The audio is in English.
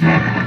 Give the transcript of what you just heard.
Yeah.